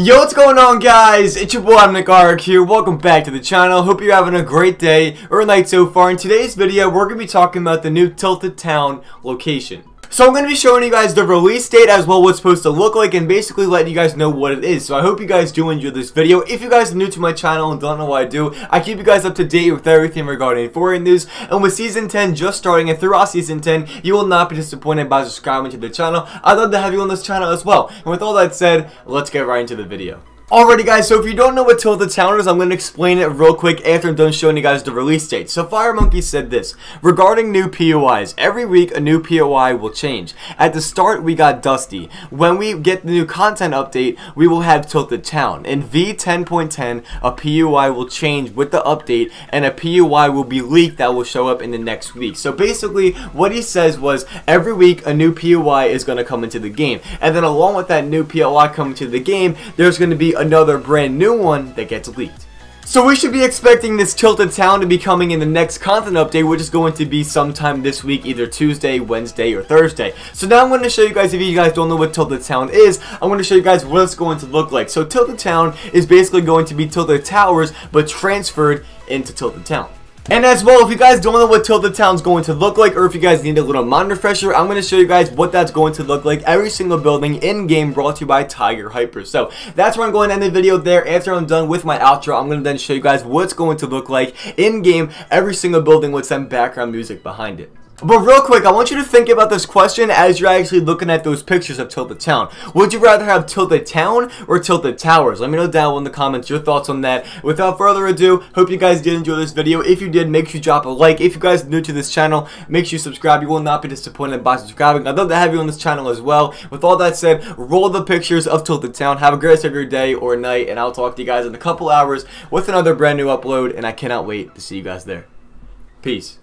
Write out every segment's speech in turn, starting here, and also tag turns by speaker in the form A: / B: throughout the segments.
A: Yo, what's going on guys? It's your boy NickArg here. Welcome back to the channel. Hope you're having a great day or night so far. In today's video, we're going to be talking about the new Tilted Town location. So I'm going to be showing you guys the release date as well what's supposed to look like and basically letting you guys know what it is. So I hope you guys do enjoy this video. If you guys are new to my channel and don't know what I do, I keep you guys up to date with everything regarding Fortnite news. And with Season 10 just starting and throughout Season 10, you will not be disappointed by subscribing to the channel. I'd love to have you on this channel as well. And with all that said, let's get right into the video. Alrighty guys, so if you don't know what Tilted Town is, I'm going to explain it real quick after I'm done showing you guys the release date. So Fire Monkey said this, regarding new POIs, every week a new POI will change. At the start we got Dusty. When we get the new content update, we will have Tilted Town. In V10.10, a POI will change with the update and a POI will be leaked that will show up in the next week. So basically, what he says was every week a new POI is going to come into the game. And then along with that new POI coming to the game, there's going to be another brand new one that gets leaked. So we should be expecting this Tilted Town to be coming in the next content update, which is going to be sometime this week, either Tuesday, Wednesday, or Thursday. So now I'm going to show you guys, if you guys don't know what Tilted Town is, I'm going to show you guys what it's going to look like. So Tilted Town is basically going to be Tilted Towers, but transferred into Tilted Town. And as well, if you guys don't know what Tilted Town's going to look like, or if you guys need a little mind refresher, I'm going to show you guys what that's going to look like every single building in-game brought to you by Tiger Hyper. So, that's where I'm going to end the video there. After I'm done with my outro, I'm going to then show you guys what's going to look like in-game every single building with some background music behind it. But real quick, I want you to think about this question as you're actually looking at those pictures of Tilted Town. Would you rather have Tilted Town or Tilted Towers? Let me know down in the comments your thoughts on that. Without further ado, hope you guys did enjoy this video. If you did, make sure you drop a like. If you guys are new to this channel, make sure you subscribe. You will not be disappointed by subscribing. I'd love to have you on this channel as well. With all that said, roll the pictures of Tilted Town. Have a great rest of your day or night, and I'll talk to you guys in a couple hours with another brand new upload, and I cannot wait to see you guys there. Peace.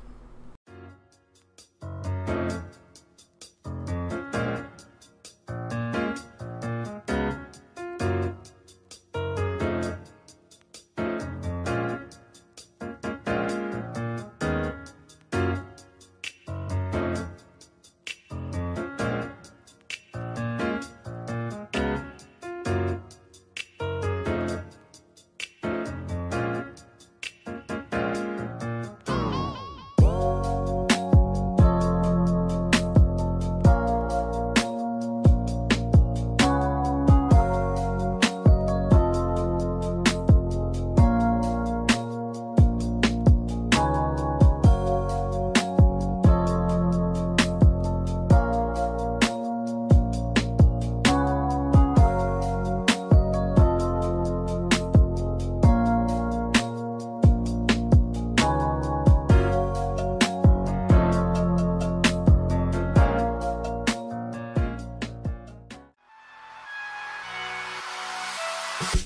A: You